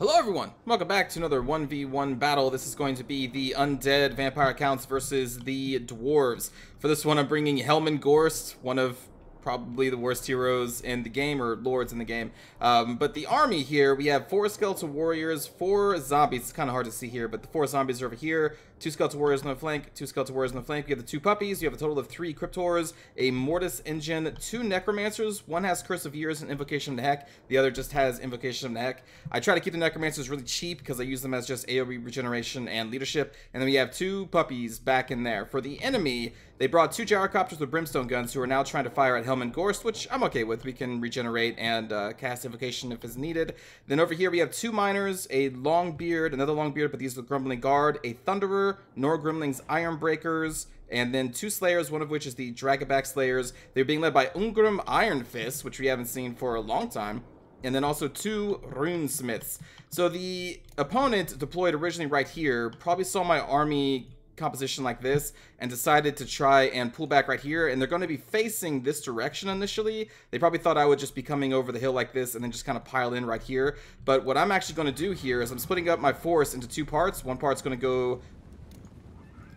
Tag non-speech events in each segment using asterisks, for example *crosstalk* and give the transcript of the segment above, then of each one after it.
Hello everyone! Welcome back to another 1v1 battle. This is going to be the Undead Vampire Counts versus the Dwarves. For this one I'm bringing Helman Ghorst, one of probably the worst heroes in the game, or lords in the game. Um, but the army here, we have four skeletal warriors, four zombies. It's kind of hard to see here, but the four zombies are over here. Two skeletal warriors on the flank, two skeletal warriors on the flank. We have the two puppies. You have a total of three cryptors, a mortis engine, two necromancers. One has curse of years and invocation of Nehek. The other just has invocation of Nehek. I try to keep the necromancers really cheap because I use them as just AoE regeneration and leadership. And then we have two puppies back in there. For the enemy, they brought two gyrocopters with brimstone guns who are now trying to fire at Helman Ghorst, which I'm okay with. We can regenerate and uh, cast invocation if it's needed. Then over here we have two miners, a long beard, another long beard, but these are the grumbling guard, a thunderer, Norgrimling's iron breakers, and then two Slayers, one of which is the Dragonback Slayers. They're being led by Ungrim Iron Fist, which we haven't seen for a long time. And then also two Runesmiths. So the opponent deployed originally right here probably saw my army composition like this and decided to try and pull back right here and they're going to be facing this direction initially they probably thought I would just be coming over the hill like this and then just kind of pile in right here but what I'm actually going to do here is I'm splitting up my force into two parts one part's going to go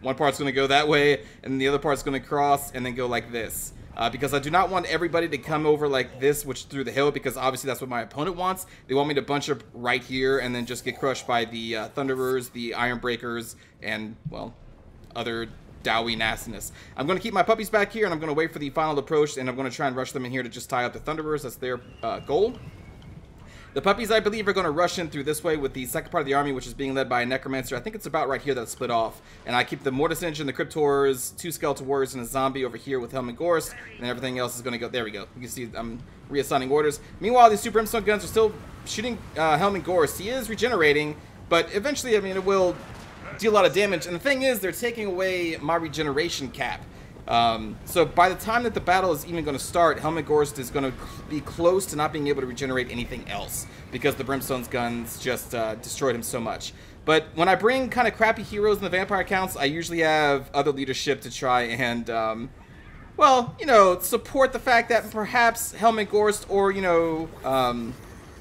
one part's going to go that way and the other part's going to cross and then go like this uh, because I do not want everybody to come over like this, which through the hill, because obviously that's what my opponent wants. They want me to bunch up right here and then just get crushed by the uh, Thunderers, the Iron Breakers, and, well, other Dawi nastiness. I'm going to keep my puppies back here, and I'm going to wait for the final approach, and I'm going to try and rush them in here to just tie up the Thunderers. That's their uh, goal. The puppies, I believe, are going to rush in through this way with the second part of the army, which is being led by a Necromancer. I think it's about right here that's split off. And I keep the Mortis Engine, the Cryptors, two Skeletal Warriors, and a Zombie over here with Helman Ghorst. And everything else is going to go... There we go. You can see I'm reassigning orders. Meanwhile, these two Brimstone guns are still shooting uh, Helman Ghorst. He is regenerating, but eventually, I mean, it will deal a lot of damage. And the thing is, they're taking away my regeneration cap. Um, so by the time that the battle is even going to start, Helman Ghorst is going to be close to not being able to regenerate anything else because the Brimstone's guns just uh, destroyed him so much. But when I bring kind of crappy heroes in the vampire counts, I usually have other leadership to try and, um, well, you know, support the fact that perhaps Helman Ghorst or, you know, um,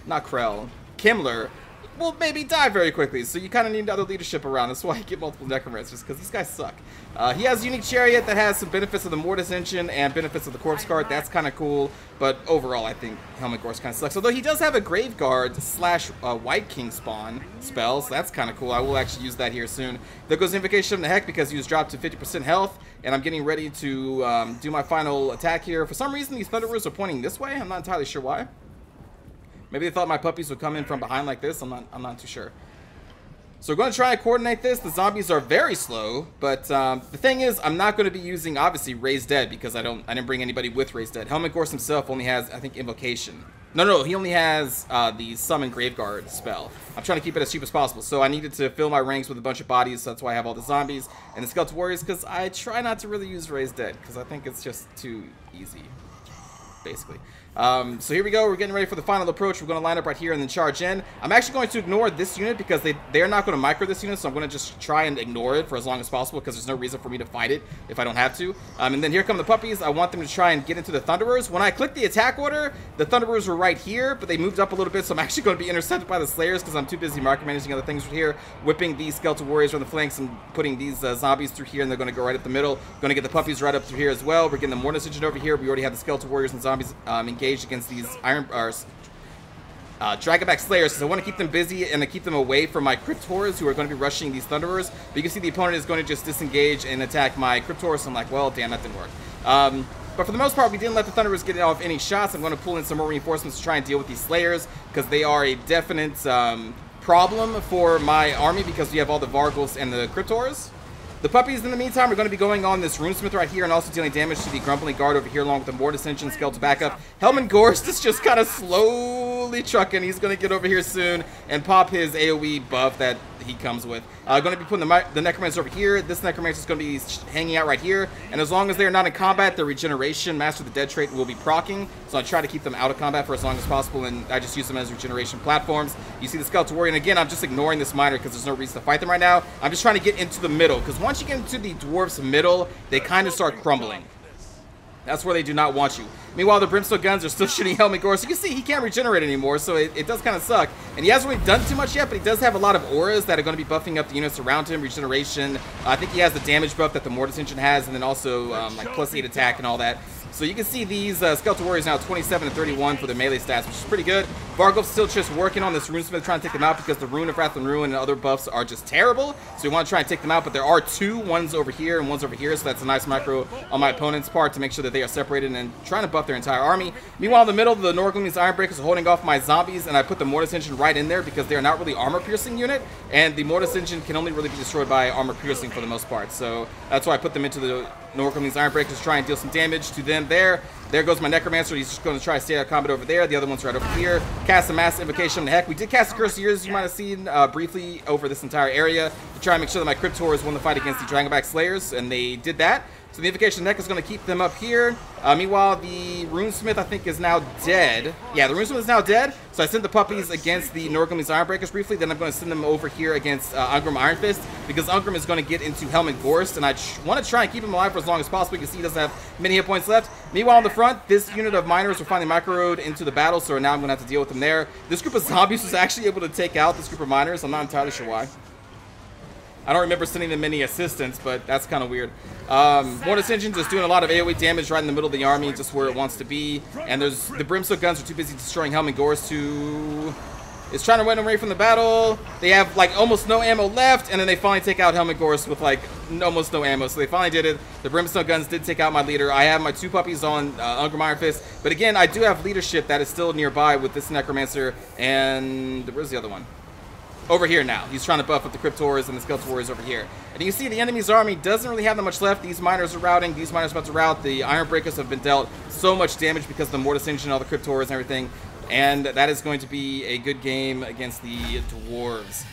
not Krell, Kemmler will maybe die very quickly, so you kind of need other leadership around. That's why you get multiple Necromancers, because these guys suck. Uh, he has Unique Chariot that has some benefits of the Mortis Engine and benefits of the Corpse Guard. That's kind of cool, but overall, I think Helman Ghorst kind of sucks. Although he does have a Grave Guard slash uh, Wight King spawn spell, so that's kind of cool. I will actually use that here soon. There goes Invocation of Nehek because he was dropped to 50% health, and I'm getting ready to um, do my final attack here. For some reason, these Thunderers are pointing this way. I'm not entirely sure why. Maybe they thought my puppies would come in from behind like this. I'm not, I'm not too sure. So we're going to try and coordinate this. The zombies are very slow, but um, the thing is, I'm not going to be using, obviously, Raise Dead because I don't, I didn't bring anybody with Raise Dead. Helman Ghorst himself only has, I think, Invocation. No, no, he only has uh, the Summon Graveguard spell. I'm trying to keep it as cheap as possible, so I needed to fill my ranks with a bunch of bodies, so that's why I have all the zombies and the Skeletal Warriors, because I try not to really use Raise Dead, because I think it's just too easy, basically. Um, so here we go. We're getting ready for the final approach. We're going to line up right here and then charge in. I'm actually going to ignore this unit because they, they're not going to micro this unit, so I'm going to just try and ignore it for as long as possible because there's no reason for me to fight it if I don't have to. Um, and then here come the puppies. I want them to try and get into the Thunderers. When I click the attack order, the Thunderers were right here, but they moved up a little bit, so I'm *laughs* actually going to be intercepted by the Slayers because I'm too busy micromanaging other things right here, whipping these Skeletal Warriors on the flanks and putting these uh, zombies through here, and they're going to go right up the middle. Going to get the puppies right up through here as well. We're getting the Mortis Engine over here. We already have the Skeletal Warriors and zombies um, engaged against these Iron or uh, Dragonback Slayers, because I want to keep them busy and to keep them away from my Cryptors who are going to be rushing these Thunderers. But you can see the opponent is going to just disengage and attack my Cryptors, so I'm like, well, damn, that didn't work. Um, but for the most part, we didn't let the Thunderers get off any shots. I'm going to pull in some more reinforcements to try and deal with these Slayers, because they are a definite um, problem for my army, because we have all the Varghulfs and the Cryptors. The puppies, in the meantime, are going to be going on this Runesmith right here and also dealing damage to the Grumbling Guard over here along with the Mortis Engine Skeletal backup. Helmengorst is just kind of slowly trucking. He's going to get over here soon and pop his AoE buff that he comes with. Uh, going to be putting the, the Necromancer over here. This Necromancer is going to be hanging out right here. And as long as they're not in combat, their regeneration, Master of the Dead trait, will be proccing. So I try to keep them out of combat for as long as possible, and I just use them as regeneration platforms. You see the Skeletal Warrior, and again, I'm just ignoring this miner because there's no reason to fight them right now. I'm just trying to get into the middle, because once you get into the Dwarf's middle, they kind of start crumbling. That's where they do not want you. Meanwhile, the Brimstone guns are still *laughs* shooting Helman Ghorst. You can see he can't regenerate anymore, so it, it does kind of suck. And he hasn't really done too much yet, but he does have a lot of auras that are going to be buffing up the units around him, regeneration. Uh, I think he has the damage buff that the Mortis engine has, and then also um, like plus 8 attack and all that. So you can see these uh, Skeletal Warriors now 27 and 31 for their melee stats, which is pretty good. Varghulf's still just working on this Runesmith, trying to take them out because the Rune of Wrath and Ruin and other buffs are just terrible. So we want to try and take them out, but there are two, one's over here and one's over here, so that's a nice macro on my opponent's part to make sure that they are separated and trying to buff their entire army. Meanwhile, in the middle, the Norglum's Ironbreakers are holding off my zombies, and I put the Mortis Engine right in there because they're not really armor-piercing unit, and the Mortis Engine can only really be destroyed by armor-piercing for the most part. So that's why I put them into the Norglum's Ironbreakers, try and deal some damage to them there. There goes my Necromancer. He's just going to try to stay out of combat over there. The other one's right over here. Cast a Mass Invocation. Heck, we did cast a Curse of Years, you might have seen uh, briefly over this entire area to try and make sure that my Cryptor Cryptors won the fight against the Dragonback Slayers, and they did that. So the Invocation Nehek is going to keep them up here. Uh, meanwhile, the Runesmith, I think, is now dead. Yeah, the Runesmith is now dead. So I sent the puppies against the Norgrim's Ironbreakers briefly. Then I'm going to send them over here against uh, Iron Fist because Ungrim is going to get into Helman Ghorst. And I want to try and keep him alive for as long as possible. You can see he doesn't have many hit points left. Meanwhile, on the front, this unit of miners are finally micro into the battle. So now I'm going to have to deal with them there. This group of zombies was actually able to take out this group of miners. I'm not entirely sure why. I don't remember sending them any assistance, but that's kind of weird. Um, Mortis Engine's just doing a lot of AoE damage right in the middle of the army, just where it wants to be. And there's the Brimstone guns are too busy destroying Helman Ghorst to... is trying to run away from the battle. They have, like, almost no ammo left, and then they finally take out Helman Ghorst with, like, almost no ammo. So they finally did it. The Brimstone guns did take out my leader. I have my two puppies on uh, Ungrim Iron Fist. But again, I do have leadership that is still nearby with this Necromancer. And where's the other one? Over here now. He's trying to buff up the Cryptors and the Skeletal Warriors over here. And you see the enemy's army doesn't really have that much left. These miners are routing. These miners about to rout. The Iron Breakers have been dealt so much damage because of the Mortis Engine and all the Cryptors and everything. And that is going to be a good game against the Dwarves.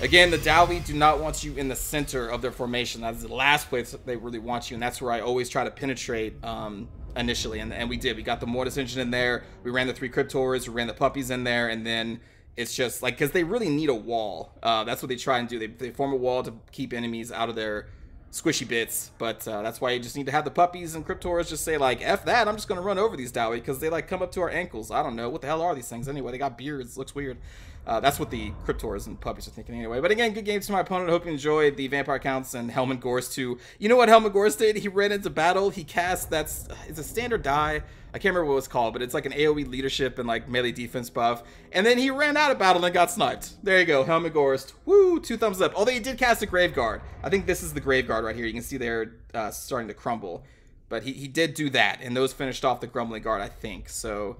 Again, the Dawi do not want you in the center of their formation. That is the last place they really want you, and that's where I always try to penetrate um, initially. And, and we did. We got the Mortis Engine in there. We ran the three Cryptors. We ran the Puppies in there, and then it's just like because they really need a wall. Uh, that's what they try and do. They, they form a wall to keep enemies out of their squishy bits. But uh, that's why you just need to have the puppies and cryptors just say like, "F that! I'm just gonna run over these Dawi because they like come up to our ankles." I don't know what the hell are these things anyway. They got beards. Looks weird. Uh, that's what the Cryptors and puppies are thinking anyway. But again, good games to my opponent. Hope you enjoyed the Vampire Counts and Helman Ghorst too. You know what Helman Ghorst did? He ran into battle. He cast that's it's a standard die. I can't remember what it was called, but it's like an AoE leadership and like melee defense buff. And then he ran out of battle and got sniped. There you go, Helman Ghorst. Woo, two thumbs up. Although he did cast a Grave Guard. I think this is the Grave Guard right here. You can see they're uh, starting to crumble. But he, he did do that, and those finished off the Grumbling Guard, I think. So,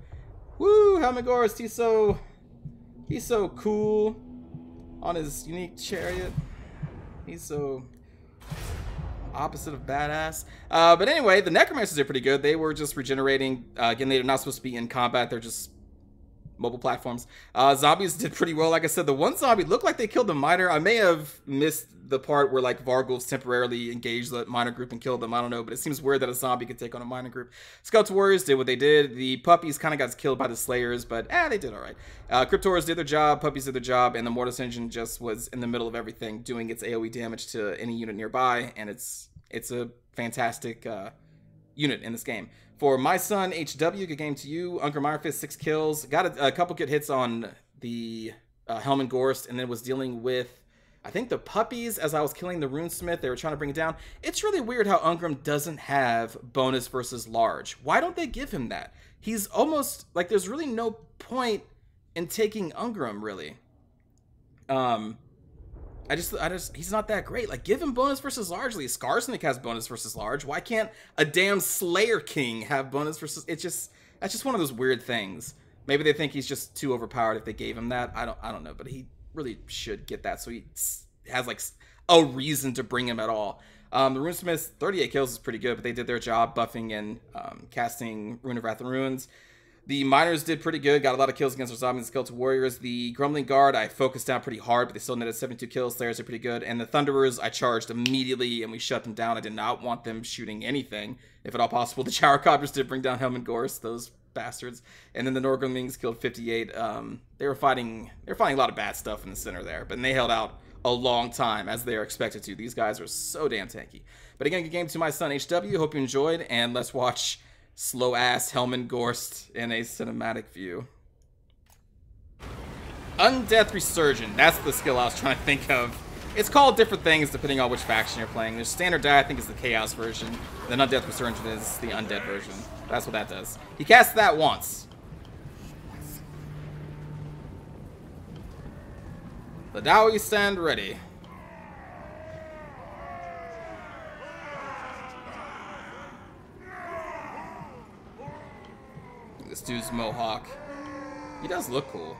woo, Helman Ghorst, he's so, he's so cool on his unique chariot. He's so opposite of badass. Uh, but anyway, the Necromancers are pretty good. They were just regenerating. Uh, again, they're not supposed to be in combat. They're just mobile platforms. Uh, zombies did pretty well. Like I said, the one zombie looked like they killed the miner. I may have missed the part where like Varghulf's temporarily engaged the miner group and killed them. I don't know, but it seems weird that a zombie could take on a miner group. Scouts Warriors did what they did. The puppies kind of got killed by the Slayers, but eh, they did all right. Uh, Cryptors did their job, puppies did their job, and the Mortis Engine just was in the middle of everything, doing its AoE damage to any unit nearby, and it's it's a fantastic uh, unit in this game. For my son HW, good game to you. Ungrim Iron Fist, six kills. Got a, a couple good hits on the uh, Helman Ghorst, and then was dealing with, I think, the puppies as I was killing the Runesmith. They were trying to bring it down. It's really weird how Ungrim doesn't have bonus versus large. Why don't they give him that? He's almost like there's really no point in taking Ungrim, really. Um, I just, I just, he's not that great. Like, give him bonus versus largely. Skarsnik has bonus versus large. Why can't a damn Slayer King have bonus versus? It's just, that's just one of those weird things. Maybe they think he's just too overpowered if they gave him that. I don't, I don't know. But he really should get that, so he has like a reason to bring him at all. Um, the Runesmiths, 38 kills is pretty good, but they did their job buffing and um, casting Rune of Wrath and Ruins. The miners did pretty good, got a lot of kills against our zombies and warriors. The grumbling guard, I focused down pretty hard, but they still netted 72 kills. Slayers are pretty good. And the thunderers, I charged immediately and we shut them down. I did not want them shooting anything, if at all possible. The *laughs* shower copters did bring down Helman Ghorst. Those bastards. And then the Nurglings killed 58. Um, they were fighting. They were fighting a lot of bad stuff in the center there, but they held out a long time as they are expected to. These guys are so damn tanky. But again, good game to my son HW. Hope you enjoyed, and let's watch slow ass Helman Ghorst in a cinematic view. Undeath Resurgent. That's the skill I was trying to think of. It's called different things depending on which faction you're playing. There's Standard Die, I think, is the Chaos version. Then Undeath Resurgent is the Undead version. That's what that does. He casts that once. The Dawi stand ready. This dude's Mohawk. He does look cool.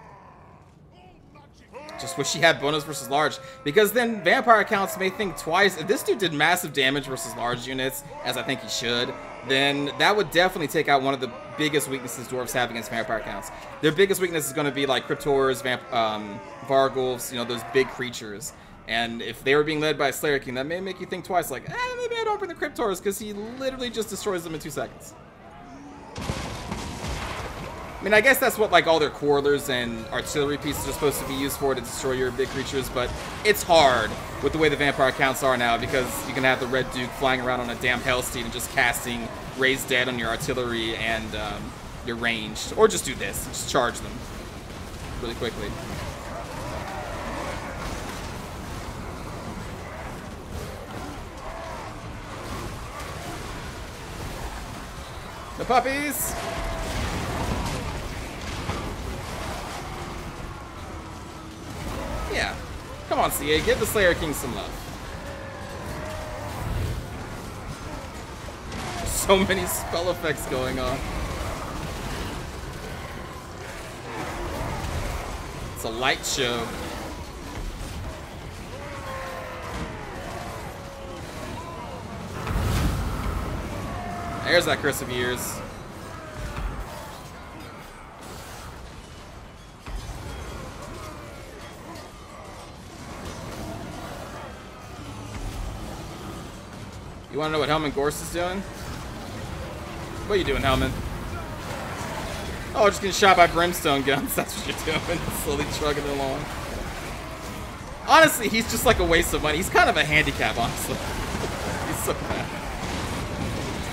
Just wish he had bonus versus large, because then vampire counts may think twice. If this dude did massive damage versus large units, as I think he should, then that would definitely take out one of the biggest weaknesses dwarves have against vampire counts. Their biggest weakness is going to be like Cryptors, Vamp um, Varghulfs, you know, those big creatures. And if they were being led by a Slayer King, that may make you think twice, like, eh, maybe I don't bring the Cryptors, because he literally just destroys them in two seconds. Mean, I guess that's what like all their quarrelers and artillery pieces are supposed to be used for to destroy your big creatures, but it's hard with the way the vampire counts are now because you can have the Red Duke flying around on a damn Hellsteed and just casting Raised Dead on your artillery and um, your ranged. Or just do this, just charge them really quickly. The puppies! Yeah. Come on, CA, give the Slayer King some love. *laughs* So many spell effects going on. It's a light show. There's that Curse of Years. You want to know what Helman Ghorst is doing? What are you doing, Helman? Oh, just getting shot by brimstone guns. *laughs* That's what you're doing. *laughs* Slowly trugging along. Honestly, he's just like a waste of money. He's kind of a handicap, honestly. *laughs* he's so bad.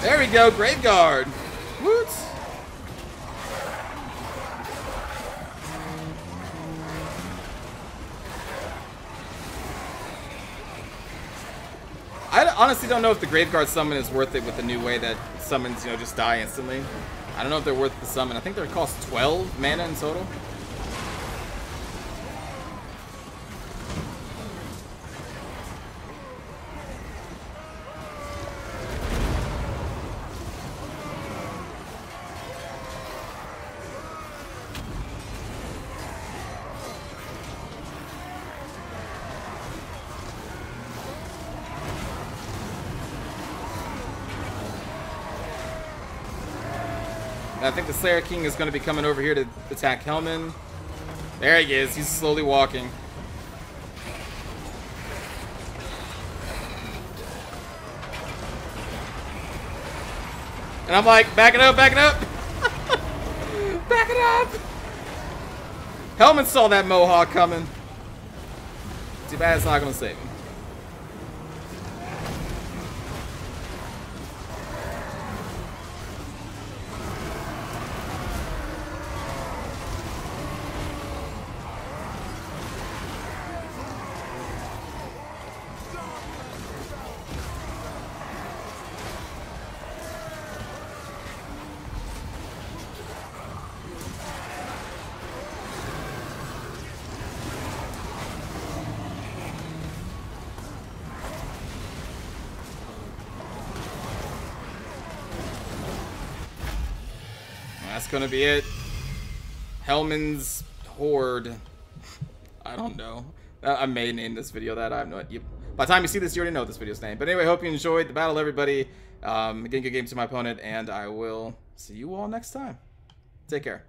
There we go, Graveguard. Woot! I honestly don't know if the Graveguard summon is worth it with the new way that summons, you know, just die instantly. I don't know if they're worth the summon. I think they're cost 12 mana in total. I think the Slayer King is going to be coming over here to attack Helman. There he is. He's slowly walking. And I'm like, back it up, back it up. *laughs* back it up. Helman saw that Mohawk coming. Too bad it's not going to save him. Gonna be it. Hellman's Horde. I don't know. I may name this video that. I have no idea. By the time you see this, you already know this video's name. But anyway, hope you enjoyed the battle, everybody. Um, again, good game to my opponent, and I will see you all next time. Take care.